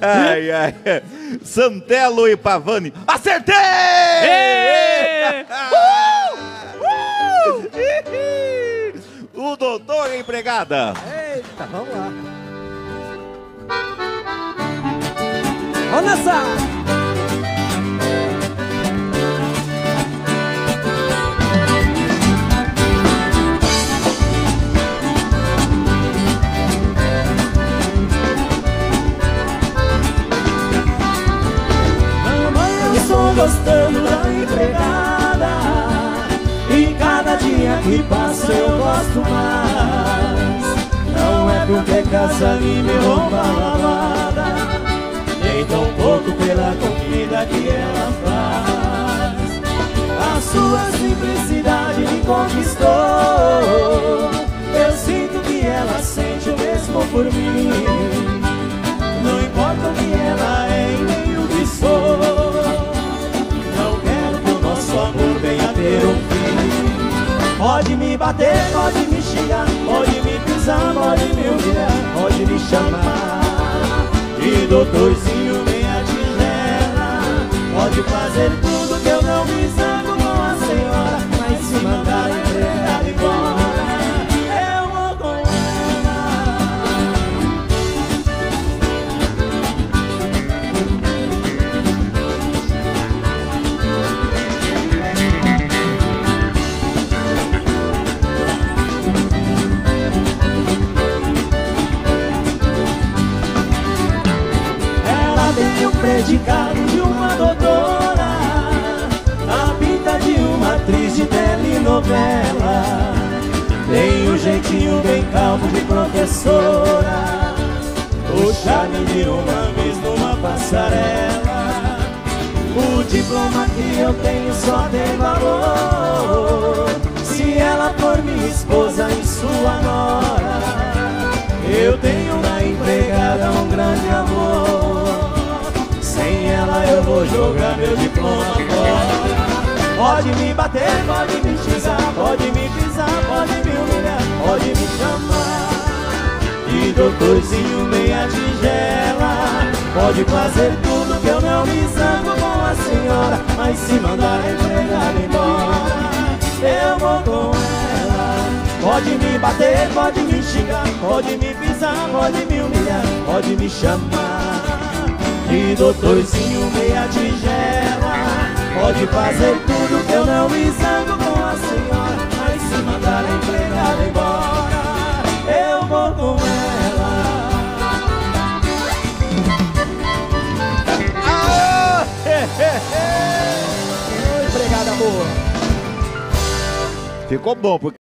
ai, ai. Santelo e Pavani. Acertei! Uh! Uh! o doutor empregada. Eita, vamos lá. Olha só. Gostando da empregada. E cada dia que passa eu gosto mais. Não é porque casa me roupa lavada Nem tão pouco pela comida que ela faz. A sua simplicidade me conquistou Pode me bater, pode me xingar, pode me pisar, pode me humilhar, pode me chamar de doutorzinho meia tigela. Pode fazer tudo que eu não me predicado de uma doutora A pinta de uma atriz de telenovela. Tem um jeitinho bem calmo de professora O charme de uma vez numa passarela. O diploma que eu tenho só tem valor Se ela for minha esposa vou jogar meu diploma fora Pode me bater, pode me xingar Pode me pisar, pode me humilhar Pode me chamar. De doutorzinho meia tigela Pode fazer tudo que eu não me zango com a senhora Mas se mandar empregada embora Eu vou com ela. Pode me bater, pode me xingar Pode me pisar, pode me humilhar Pode me chamar. De doutorzinho tigela. Pode fazer tudo que eu não me zango com a senhora. Mas se mandar a empregada embora Eu vou com ela. Ah! Empregada boa. Ficou bom, porque